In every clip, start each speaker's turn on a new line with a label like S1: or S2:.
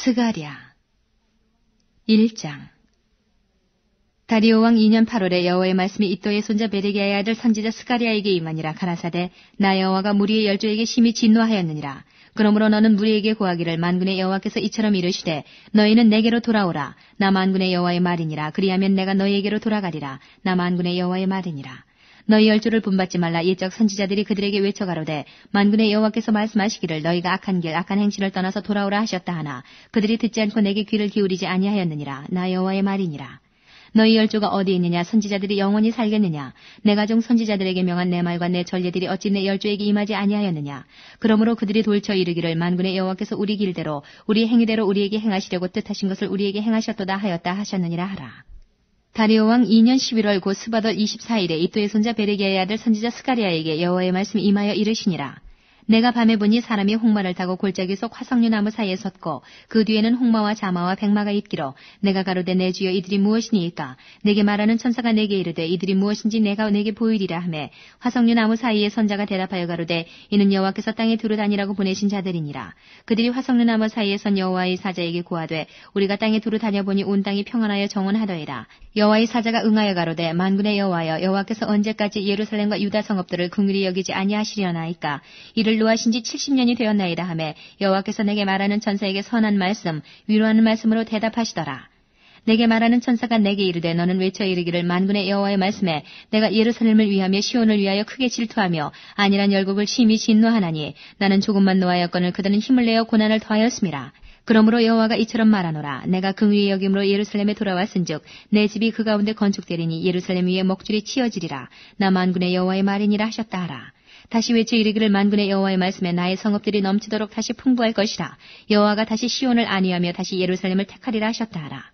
S1: 스가랴. 1장. 다리오 왕 2년 8월에 여호와의 말씀이 이또의 손자 베르게의 아들 선지자 스가랴에게 임하니라. 가라사대 나 여호와가 무리의 열조에게 심히 진노하였느니라. 그러므로 너는 무리에게 구하기를 만군의 여호와께서 이처럼 이르시되 너희는 내게로 돌아오라. 나 만군의 여호와의 말이니라. 그리하면 내가 너희에게로 돌아가리라. 나 만군의 여호와의 말이니라 너희 열조를 분받지 말라. 옛적 선지자들이 그들에게 외쳐 가로되 만군의 여호와께서 말씀하시기를 너희가 악한 길 악한 행실을 떠나서 돌아오라 하셨다 하나 그들이 듣지 않고 내게 귀를 기울이지 아니하였느니라. 나 여호와의 말이니라. 너희 열조가 어디 있느냐? 선지자들이 영원히 살겠느냐? 내가 종 선지자들에게 명한 내 말과 내 전례들이 어찌 내 열조에게 임하지 아니하였느냐? 그러므로 그들이 돌쳐 이르기를 만군의 여호와께서 우리 길대로 우리 행위대로 우리에게 행하시려고 뜻하신 것을 우리에게 행하셨도다 하였다 하셨느니라 하라 다리오 왕 2년 11월 곧 스바덧 24일에 이토의 손자 베르게의 아들 선지자 스가리아에게 여호와의 말씀이 임하여 이르시니라. 내가 밤에 보니 사람이 홍마를 타고 골짜기 속 화석류 나무 사이에 섰고 그 뒤에는 홍마와 자마와 백마가 있기로 내가 가로되 내 주여 이들이 무엇이니까? 내게 말하는 천사가 내게 이르되 이들이 무엇인지 내가 내게 보이리라 하매 화석류 나무 사이에 선자가 대답하여 가로되 이는 여호와께서 땅에 두루 다니라고 보내신 자들이니라. 그들이 화석류 나무 사이에 선 여호와의 사자에게 구하되 우리가 땅에 두루 다녀보니 온 땅이 평안하여 정원하더이다 여호와의 사자가 응하여 가로되 만군의 여호와여 여호와께서 언제까지 예루살렘과 유다 성읍들을 궁일이 여기지 아니하시려나이까? 이를 노하신 지 70년이 되었나이다 하매 여호와께서 내게 말하는 천사에게 선한 말씀 위로하는 말씀으로 대답하시더라. 내게 말하는 천사가 내게 이르되 너는 외쳐 이르기를 만군의 여호와의 말씀에 내가 예루살렘을 위하며 시온을 위하여 크게 질투하며 안일한 열국을 심히 진노하나니 나는 조금만 노하였거늘 그들은 힘을 내어 고난을 더하였습니다. 그러므로 여호와가 이처럼 말하노라. 내가 긍휼히 여김으로 예루살렘에 돌아왔은즉 내 집이 그 가운데 건축되리니 예루살렘 위에 목줄이 치어지리라. 나 만군의 여호와의 말이니라 하셨다 하라 다시 외쳐 이르기를 만군의 여호와의 말씀에 나의 성읍들이 넘치도록 다시 풍부할 것이라. 여호와가 다시 시온을 안위하며 다시 예루살렘을 택하리라 하셨다 하라.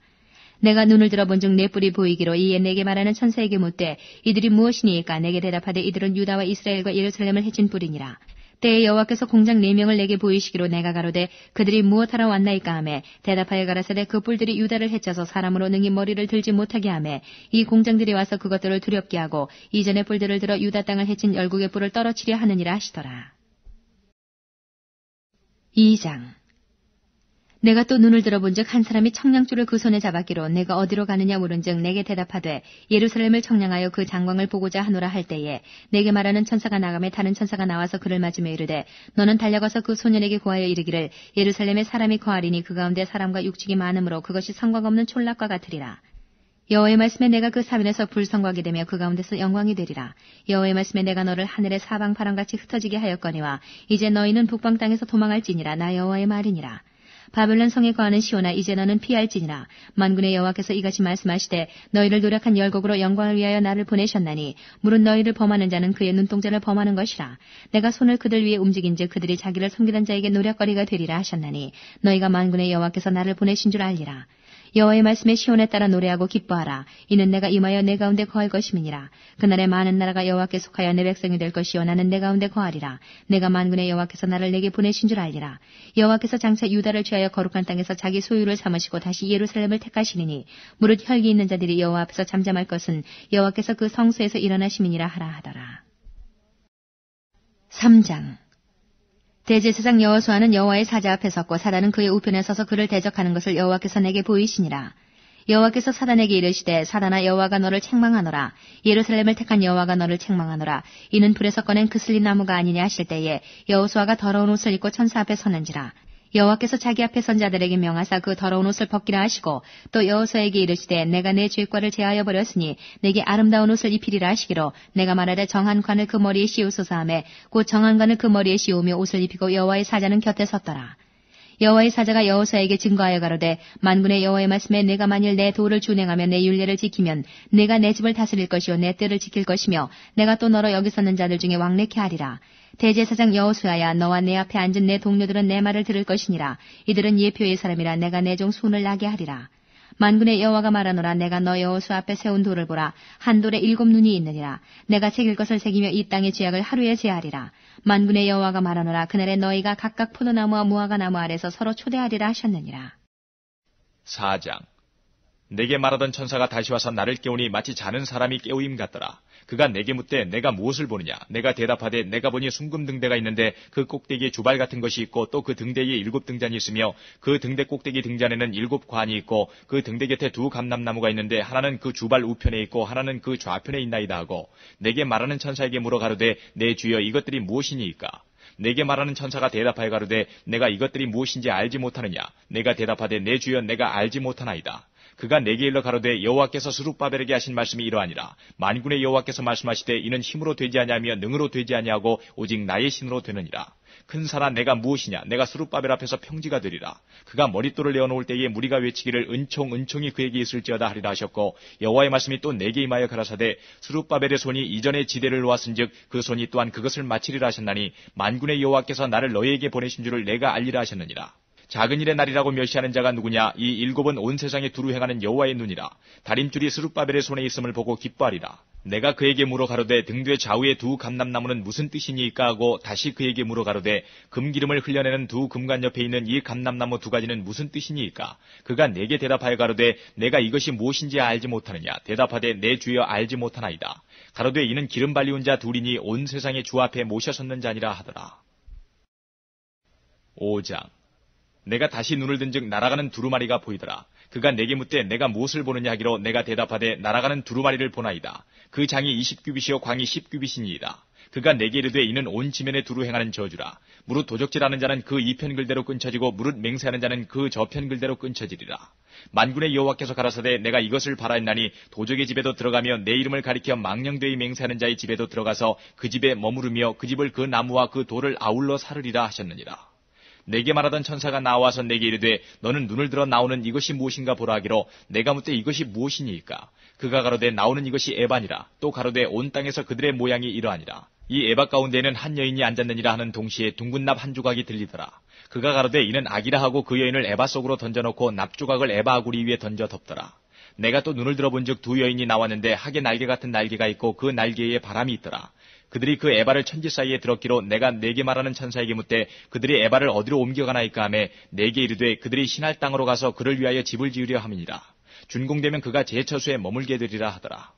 S1: 내가 눈을 들어본 즉 내 뿔이 보이기로 이에 내게 말하는 천사에게 묻되 이들이 무엇이니까 내게 대답하되 이들은 유다와 이스라엘과 예루살렘을 해친 뿔이니라 때에 여호와께서 공장 네 명을 내게 보이시기로 내가 가로되 그들이 무엇하러 왔나이까 하매 대답하여 가라사대 그 뿔들이 유다를 해쳐서 사람으로 능히 머리를 들지 못하게 하매 이 공장들이 와서 그것들을 두렵게 하고 이전의 뿔들을 들어 유다 땅을 해친 열국의 뿔을 떨어치려 하느니라 하시더라. 2장 내가 또 눈을 들어본 즉 한 사람이 청량줄을 그 손에 잡았기로 내가 어디로 가느냐 물은즉 내게 대답하되 예루살렘을 청량하여 그 장광을 보고자 하노라 할 때에 내게 말하는 천사가 나가매 다른 천사가 나와서 그를 맞으며 이르되 너는 달려가서 그 소년에게 구하여 이르기를 예루살렘에 사람이 거하리니 그 가운데 사람과 육직이 많으므로 그것이 성곽 없는 촌락과 같으리라. 여호와의 말씀에 내가 그 사면에서 불성곽이 되며 그 가운데서 영광이 되리라. 여호와의 말씀에 내가 너를 하늘의 사방 바람같이 흩어지게 하였거니와 이제 너희는 북방 땅에서 도망할지니라 나 여호와의 말이니라. 바벨론 성에 거하는 시오나 이제 너는 피할지니라. 만군의 여호와께서 이같이 말씀하시되 너희를 노력한 열곡으로 영광을 위하여 나를 보내셨나니 물은 너희를 범하는 자는 그의 눈동자를 범하는 것이라. 내가 손을 그들 위에 움직인즉 그들이 자기를 섬기던 자에게 노력거리가 되리라 하셨나니 너희가 만군의 여호와께서 나를 보내신 줄 알리라 여호와의 말씀에 시온에 따라 노래하고 기뻐하라. 이는 내가 임하여 내 가운데 거할 것임이니라. 그날에 많은 나라가 여호와께 속하여 내 백성이 될 것이요 나는 내 가운데 거하리라. 내가 만군의 여호와께서 나를 내게 보내신 줄 알리라. 여호와께서 장차 유다를 취하여 거룩한 땅에서 자기 소유를 삼으시고 다시 예루살렘을 택하시리니 무릇 혈기 있는 자들이 여호와 앞에서 잠잠할 것은 여호와께서 그 성소에서 일어나심이니라 하라 하더라. 3장 대제사장 여호수아는 여호와의 사자 앞에 섰고 사단은 그의 우편에 서서 그를 대적하는 것을 여호와께서 내게 보이시니라. 여호와께서 사단에게 이르시되 사단아 여호와가 너를 책망하노라. 예루살렘을 택한 여호와가 너를 책망하노라. 이는 불에서 꺼낸 그슬린 나무가 아니냐 하실 때에 여호수아가 더러운 옷을 입고 천사 앞에 서는지라 여호와께서 자기 앞에 선 자들에게 명하사 그 더러운 옷을 벗기라 하시고 또 여호수아에게 이르시되 내가 내 죄과를 제하여 버렸으니 내게 아름다운 옷을 입히리라 하시기로 내가 말하되 정한 관을 그 머리에 씌우소서 하매 곧 정한 관을 그 머리에 씌우며 옷을 입히고 여호와의 사자는 곁에 섰더라. 여호와의 사자가 여호수아에게 증거하여 가로되 만군의 여호와의 말씀에 내가 만일 내 도를 준행하며 내 윤례를 지키면 내가 내 집을 다스릴 것이요 내 뜰을 지킬 것이며 내가 또 너로 여기 서는 자들 중에 왕래케 하리라. 대제사장 여호수아야 너와 내 앞에 앉은 내 동료들은 내 말을 들을 것이니라. 이들은 예표의 사람이라 내가 내 종 손을 나게 하리라. 만군의 여호와가 말하노라 내가 너 여호수 앞에 세운 돌을 보라. 한 돌에 일곱 눈이 있느니라. 내가 새길 것을 새기며 이 땅의 죄악을 하루에 제하리라. 만군의 여호와가 말하노라 그날에 너희가 각각 포도나무와 무화과 나무 아래서 서로 초대하리라 하셨느니라.
S2: 4장 내게 말하던 천사가 다시 와서 나를 깨우니 마치 자는 사람이 깨우임 같더라. 그가 내게 묻되 내가 무엇을 보느냐? 내가 대답하되 내가 보니 숭금 등대가 있는데 그 꼭대기에 주발 같은 것이 있고 또 그 등대에 일곱 등잔이 있으며 그 등대 꼭대기 등잔에는 일곱 관이 있고 그 등대 곁에 두 감람나무가 있는데 하나는 그 주발 우편에 있고 하나는 그 좌편에 있나이다 하고 내게 말하는 천사에게 물어 가로되 내 주여 이것들이 무엇이니이까? 내게 말하는 천사가 대답하여 가로되 내가 이것들이 무엇인지 알지 못하느냐? 내가 대답하되 내 주여 내가 알지 못하나이다. 그가 내게 일러 가로되 여호와께서 스룹바벨에게 하신 말씀이 이러하니라. 만군의 여호와께서 말씀하시되 이는 힘으로 되지 아니하며 능으로 되지 아니하고 오직 나의 신으로 되느니라. 큰 사라 내가 무엇이냐? 내가 스룹바벨 앞에서 평지가 되리라. 그가 머릿돌을 내어놓을 때에 무리가 외치기를 은총 은총이 그에게 있을지어다 하리라 하셨고 여호와의 말씀이 또 내게 임하여 가라사대 스룹바벨의 손이 이전에 지대를 놓았은즉 그 손이 또한 그것을 마치리라 하셨나니 만군의 여호와께서 나를 너희에게 보내신 줄을 내가 알리라 하셨느니라 작은 일의 날이라고 멸시하는 자가 누구냐? 이 일곱은 온 세상에 두루 행하는 여호와의 눈이라. 다림줄이 스룹바벨의 손에 있음을 보고 기뻐하리라. 내가 그에게 물어 가로되 등뒤 좌우의 두 감람나무는 무슨 뜻이니까 하고 다시 그에게 물어 가로되 금기름을 흘려내는 두 금관 옆에 있는 이 감람나무 두 가지는 무슨 뜻이니까? 그가 내게 대답하여 가로되 내가 이것이 무엇인지 알지 못하느냐? 대답하되 내 주여 알지 못하나이다. 가로되 이는 기름 발리운 자 둘이니 온 세상의 주 앞에 모셔 섰는 자니라 하더라. 5장 내가 다시 눈을 든즉 날아가는 두루마리가 보이더라. 그가 내게 묻되 내가 무엇을 보느냐 하기로 내가 대답하되 날아가는 두루마리를 보나이다. 그 장이 20규빗이요 광이 10규빗이니이다. 그가 내게 이르되 이는 온 지면에 두루 행하는 저주라. 무릇 도적질하는 자는 그 이편 글대로 끊쳐지고 무릇 맹세하는 자는 그 저편 글대로 끊쳐지리라. 만군의 여호와께서 가라사대 내가 이것을 바라했나니 도적의 집에도 들어가며 내 이름을 가리켜 망령되이 맹세하는 자의 집에도 들어가서 그 집에 머무르며 그 집을 그 나무와 그 돌을 아울러 사르리라 하셨느니라. 내게 말하던 천사가 나와서 내게 이르되 너는 눈을 들어 나오는 이것이 무엇인가 보라 하기로 내가 묻되 이것이 무엇이니까? 그가 가로되 나오는 이것이 에반이라. 또 가로되 온 땅에서 그들의 모양이 이러하니라. 이 에바 가운데에는 한 여인이 앉았느니라 하는 동시에 둥근 납 한 조각이 들리더라. 그가 가로되 이는 아기라 하고 그 여인을 에바 속으로 던져놓고 납 조각을 에바 아구리 위에 던져 덮더라. 내가 또 눈을 들어본즉 두 여인이 나왔는데 하계 날개 같은 날개가 있고 그 날개에 바람이 있더라 그들이 그 에바를 천지 사이에 들었기로 내가 내게 말하는 천사에게 묻되 그들이 에바를 어디로 옮겨가나이까 하매 내게 이르되 그들이 신할 땅으로 가서 그를 위하여 집을 지으려 함이니라. 준공되면 그가 제 처소에 머물게 되리라 하더라.